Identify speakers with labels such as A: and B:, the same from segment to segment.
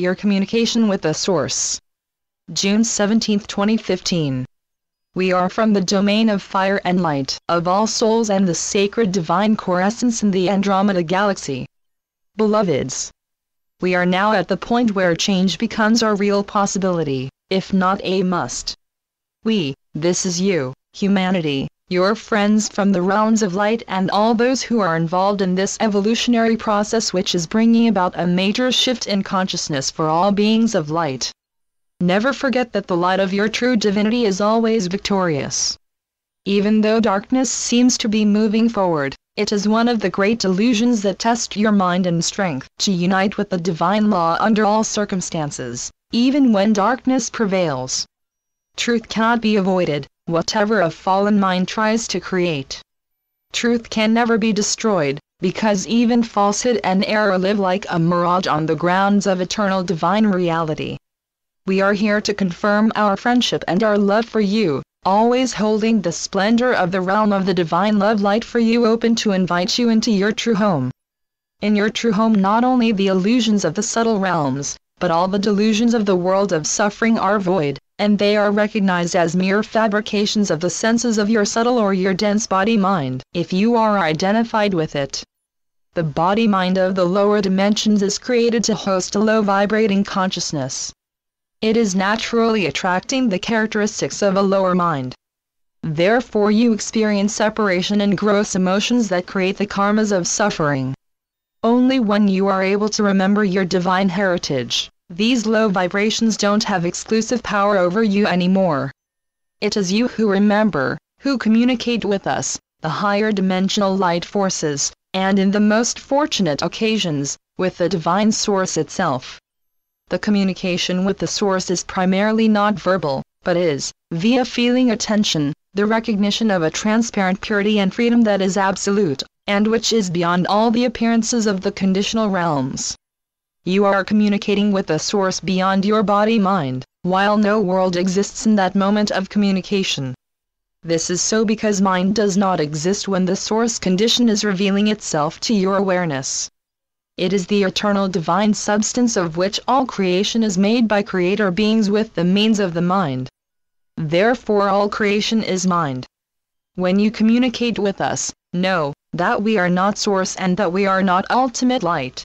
A: your communication with the Source. June 17, 2015. We are from the domain of fire and light, of all souls and the sacred divine core essence in the Andromeda Galaxy. Beloveds, we are now at the point where change becomes our real possibility, if not a must. We, this is you, humanity, your friends from the realms of light and all those who are involved in this evolutionary process which is bringing about a major shift in consciousness for all beings of light. Never forget that the light of your true divinity is always victorious. Even though darkness seems to be moving forward, it is one of the great illusions that test your mind and strength to unite with the divine law under all circumstances, even when darkness prevails. Truth cannot be avoided, whatever a fallen mind tries to create. Truth can never be destroyed, because even falsehood and error live like a mirage on the grounds of eternal divine reality. We are here to confirm our friendship and our love for you, always holding the splendor of the realm of the divine love light for you open to invite you into your true home. In your true home not only the illusions of the subtle realms, but all the delusions of the world of suffering are void, and they are recognized as mere fabrications of the senses of your subtle or your dense body mind, if you are identified with it. The body mind of the lower dimensions is created to host a low vibrating consciousness. It is naturally attracting the characteristics of a lower mind. Therefore you experience separation and gross emotions that create the karmas of suffering. Only when you are able to remember your divine heritage, these low vibrations don't have exclusive power over you anymore. It is you who remember, who communicate with us, the higher dimensional light forces, and in the most fortunate occasions, with the divine source itself. The communication with the source is primarily not verbal, but is, via feeling attention, the recognition of a transparent purity and freedom that is absolute, and which is beyond all the appearances of the conditional realms. You are communicating with a source beyond your body-mind, while no world exists in that moment of communication. This is so because mind does not exist when the source condition is revealing itself to your awareness. It is the eternal divine substance of which all creation is made by creator beings with the means of the mind. Therefore all creation is mind. When you communicate with us, know, that we are not source and that we are not ultimate light.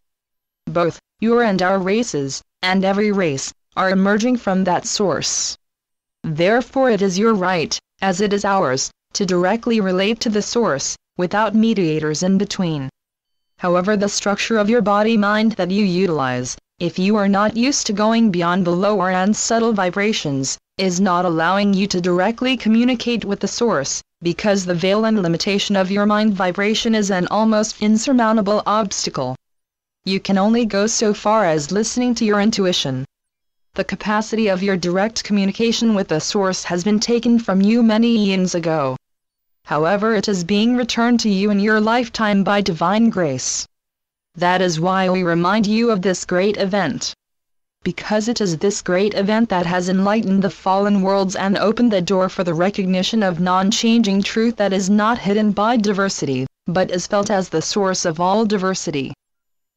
A: Both, your and our races, and every race, are emerging from that source. Therefore it is your right, as it is ours, to directly relate to the source, without mediators in between. However the structure of your body-mind that you utilize, if you are not used to going beyond the lower and subtle vibrations, is not allowing you to directly communicate with the source, because the veil and limitation of your mind vibration is an almost insurmountable obstacle. You can only go so far as listening to your intuition. The capacity of your direct communication with the source has been taken from you many eons ago. However it is being returned to you in your lifetime by divine grace. That is why we remind you of this great event because it is this great event that has enlightened the fallen worlds and opened the door for the recognition of non-changing truth that is not hidden by diversity, but is felt as the source of all diversity.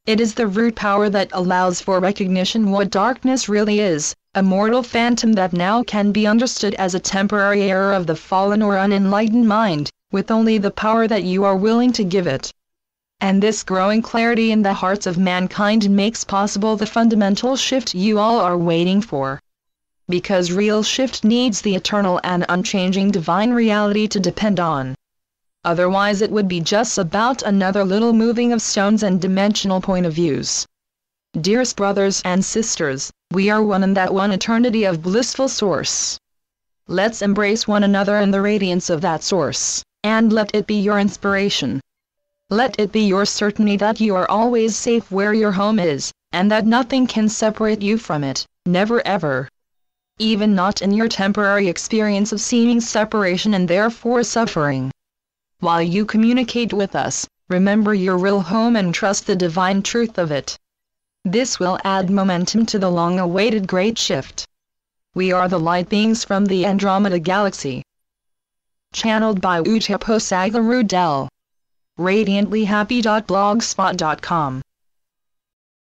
A: It is the root power that allows for recognition what darkness really is, a mortal phantom that now can be understood as a temporary error of the fallen or unenlightened mind, with only the power that you are willing to give it and this growing clarity in the hearts of mankind makes possible the fundamental shift you all are waiting for. Because real shift needs the eternal and unchanging divine reality to depend on. Otherwise it would be just about another little moving of stones and dimensional point of views. Dearest brothers and sisters, we are one in that one eternity of blissful source. Let's embrace one another in the radiance of that source, and let it be your inspiration. Let it be your certainty that you are always safe where your home is, and that nothing can separate you from it, never ever. Even not in your temporary experience of seeming separation and therefore suffering. While you communicate with us, remember your real home and trust the divine truth of it. This will add momentum to the long-awaited great shift. We are the light beings from the Andromeda Galaxy. Channeled by Sagarudel radiantlyhappy.blogspot.com